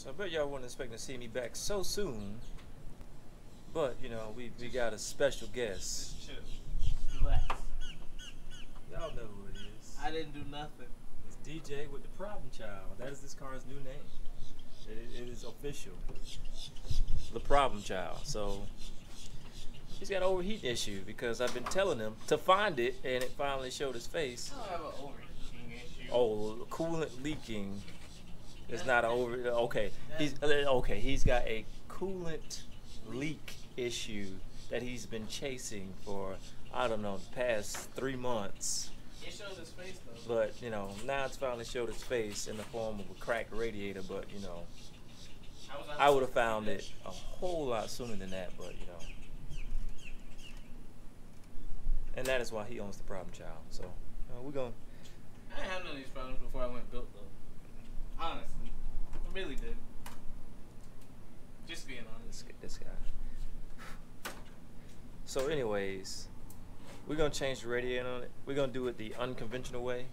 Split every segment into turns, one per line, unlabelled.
So I bet y'all weren't expecting to see me back so soon. But, you know, we, we got a special guest.
Just chill. Relax.
Y'all know who it is.
I didn't do nothing.
It's DJ with the Problem Child. That is this car's new name. It, it is official. The Problem Child. So he's got an overheating issue because I've been telling him to find it, and it finally showed his face.
I don't have an overheating issue.
Oh, coolant leaking. It's not over. Okay, he's uh, okay. He's got a coolant leak issue that he's been chasing for I don't know the past three months.
It showed his face though.
But you know now it's finally showed its face in the form of a cracked radiator. But you know I would have found it a whole lot sooner than that. But you know, and that is why he owns the problem child. So uh, we're gonna.
I didn't have none of these problems before I went built though. Honestly. I really did. Just being
This,
honest.
g- this guy. So, anyways, we're gonna change the radiator on it. We're gonna do it the unconventional way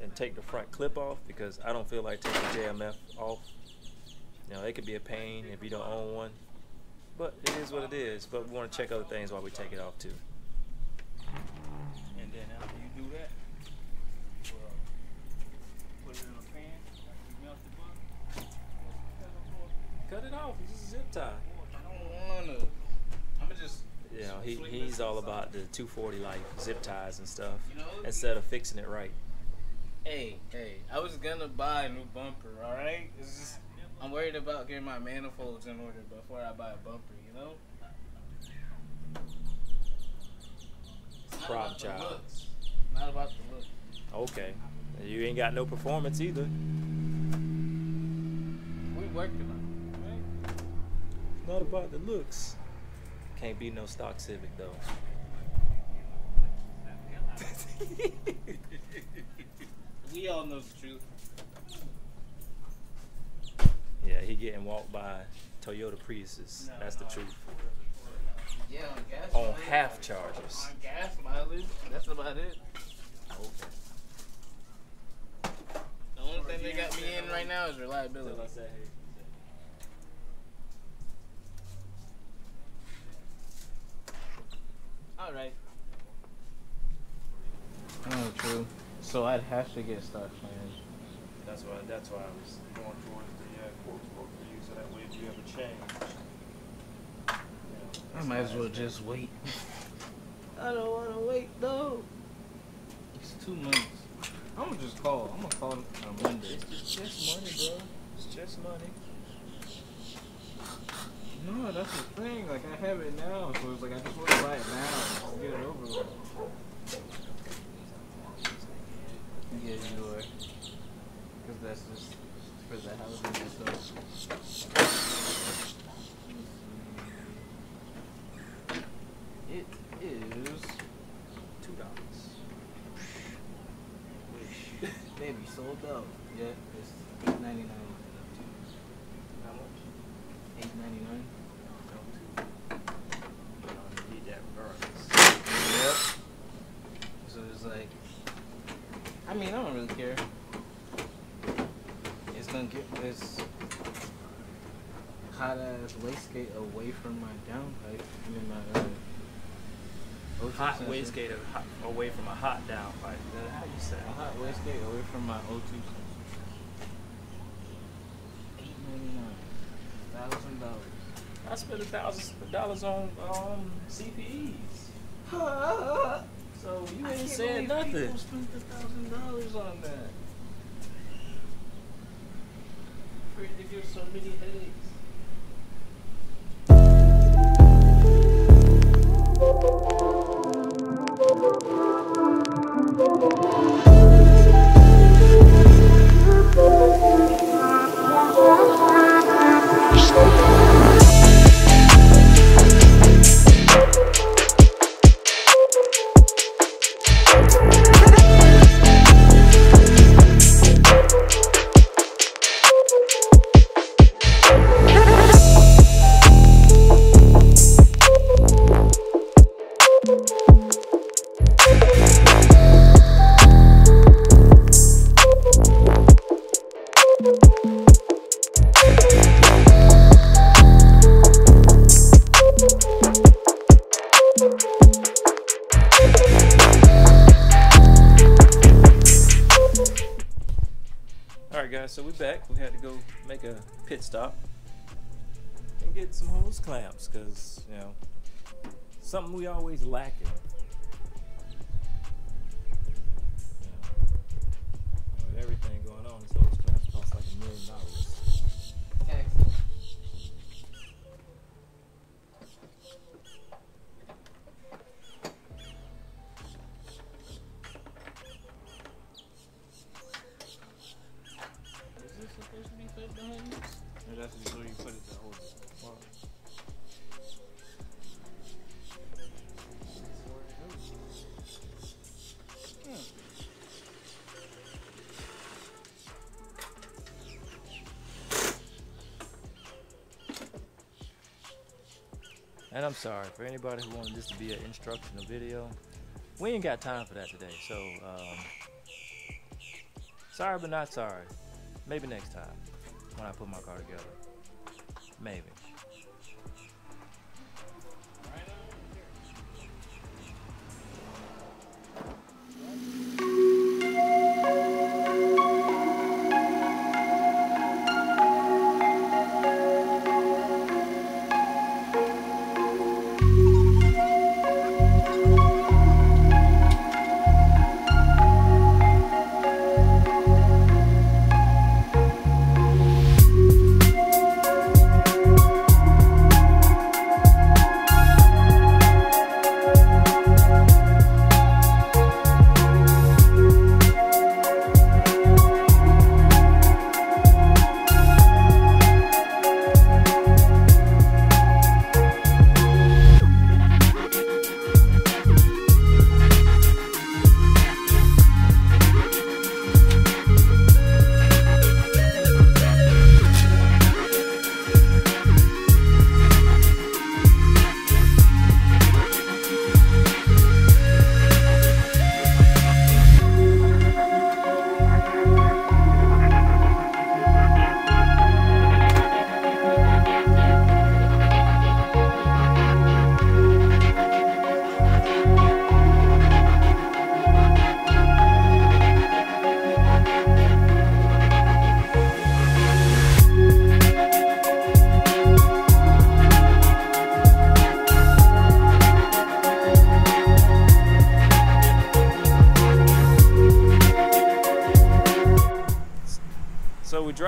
and take the front clip off because I don't feel like taking JMF off. You know, it could be a pain if you don't own one, but it is what it is. But we want to check other things while we take it off too.
And then after you do that, well, put it in a pan, you melt the butter.
Cut it off. It's a zip tie.
I don't wanna. I'ma just
You know, he, he's all about the 240 like zip ties and stuff
You know,
instead of fixing it right.
Hey, hey, I was gonna buy a new bumper, alright? I'm worried about getting my manifolds in order before I buy a bumper, you know?
Problem child.
Not about the look.
Okay. You ain't got no performance either.
We working on it?
Not about the looks. Can't be no stock Civic though.
we all know the truth.
yeah, he getting walked by Toyota Priuses.
No,
That's the
no.
truth.
Yeah, on gas
On
mileage.
half charges.
On gas mileage, that's about it.
Okay.
The only thing they got me in right now is reliability. All right. Oh, true. So I'd have to get stock plans.
That's why. That's why I was going towards the uh, quote quote for you, so that way if you ever change.
I might as well just wait. I don't want to wait though. It's two months. I'm gonna just call. I'm gonna call on Monday.
It's just money, bro. It's just money.
No, that's the thing. Like I have it now, so it's like I just want to buy it now. Just get it over with. Yeah, you are. Cause that's just for the housing and stuff. It is
Two dollars.
Wish. Baby sold out. Yeah, it's eight ninety nine.
How much?
Eight ninety nine.
You need that regardless.
Yep. So it's like, I mean, I don't really care. It's gonna get this hot ass wastegate away from my downpipe. I mean my uh,
Hot
sensor.
wastegate hot, away from a hot downpipe. Is that How you say?
A hot wastegate away from my O2 sensor. Eight ninety nine. Thousand dollars.
I spent a thousand dollars on um, CPEs. So you
I
ain't
can't
saying
believe
nothing.
People spent a thousand dollars on that. For it to give so many headaches.
We back. We had to go make a pit stop and get some hose clamps because you know something we always lacking. You know, with everything And I'm sorry for anybody who wanted this to be an instructional video. We ain't got time for that today. So, um, sorry, but not sorry. Maybe next time when I put my car together. Maybe.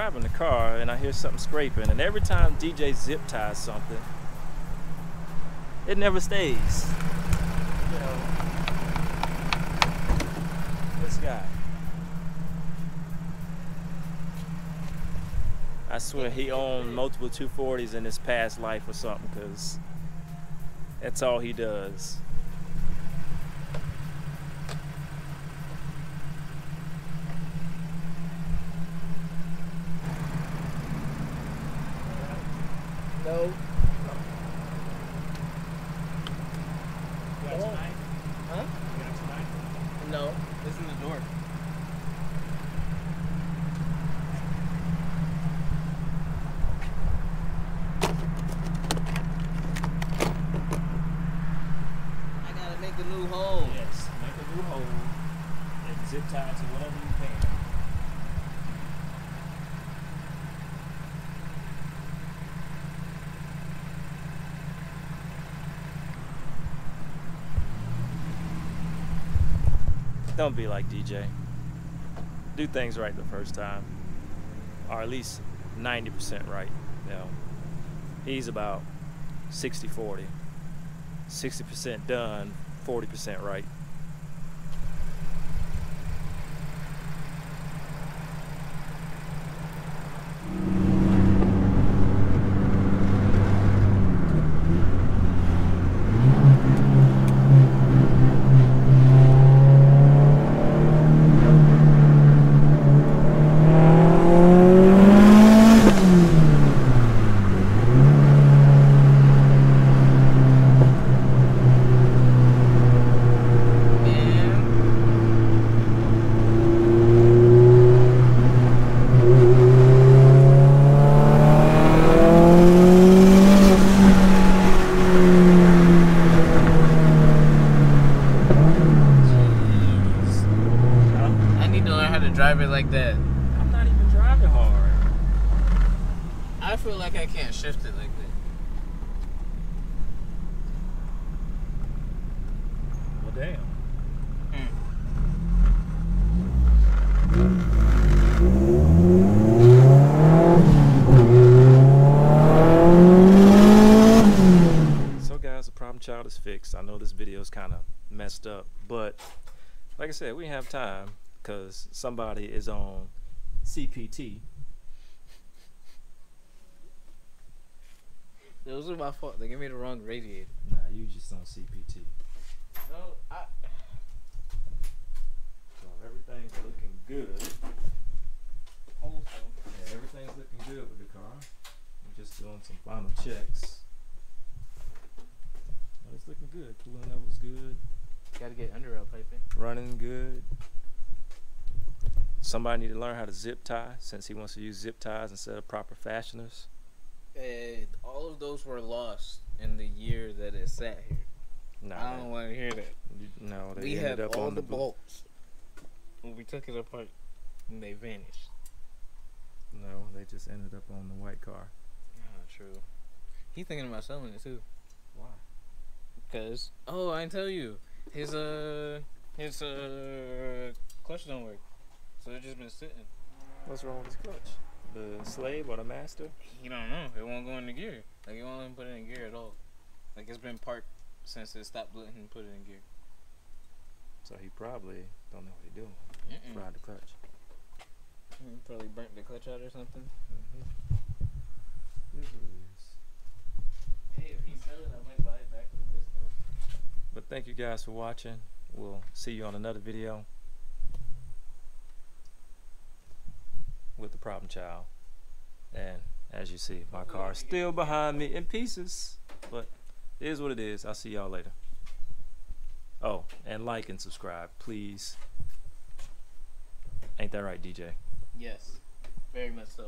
In the car and I hear something scraping, and every time DJ zip ties something, it never stays. You know, this guy. I swear he owned multiple 240s in his past life or something, because that's all he does.
No.
You
got
Oh.
tonight?
Huh?
You got tonight?
No.
It's in the door. I gotta make a new hole.
Yes, make a new hole and zip tie to whatever you can. Don't be like DJ. Do things right the first time, or at least 90% right. You know, he's about 60 40. 60% done, 40% right.
how to drive it like that. I'm
not even driving hard.
I feel like I can't shift it like that.
Well, damn.
Hmm.
So, guys, the problem child is fixed. I know this video is kind of messed up, but like I said, we have time because somebody is on CPT.
Those are my fault. They gave me the wrong radiator.
Nah, you just on CPT.
No, I.
So everything's looking good.
Wholesome.
Yeah, everything's looking good with the car. I'm just doing some final checks. But it's looking good. Cooling level's good.
Gotta get under rail piping.
running good. Somebody need to learn how to zip tie since he wants to use zip ties instead of proper fasteners.
And all of those were lost in the year that it sat here.
No,
I don't want to hear that.
no, they
we
ended
had
up
all
on
the
the,
bolts. When we took it apart, and they vanished.
No, they just ended up on the white car.
Ah, true. He's thinking about selling it too.
Why?
Cause oh, I tell you, his uh, his uh, clutch don't work. So it's just been sitting.
What's wrong with his clutch? The slave or the master?
He don't know. It won't go into gear. Like it won't let him put it in gear at all. Like it's been parked since it stopped letting him put it in gear.
So he probably don't know what he's doing.
Mm-mm.
Fried the clutch.
He Probably burnt the clutch out or something.
Mm-hmm. It is what.
Hey, if he sell it, I might buy it back with a discount.
But thank you guys for watching. We'll see you on another video with the problem child. And as you see, my car is still behind me in pieces. But it is what it is. I'll see y'all later. Oh, and like and subscribe, please. Ain't that right, DJ?
Yes, very much so.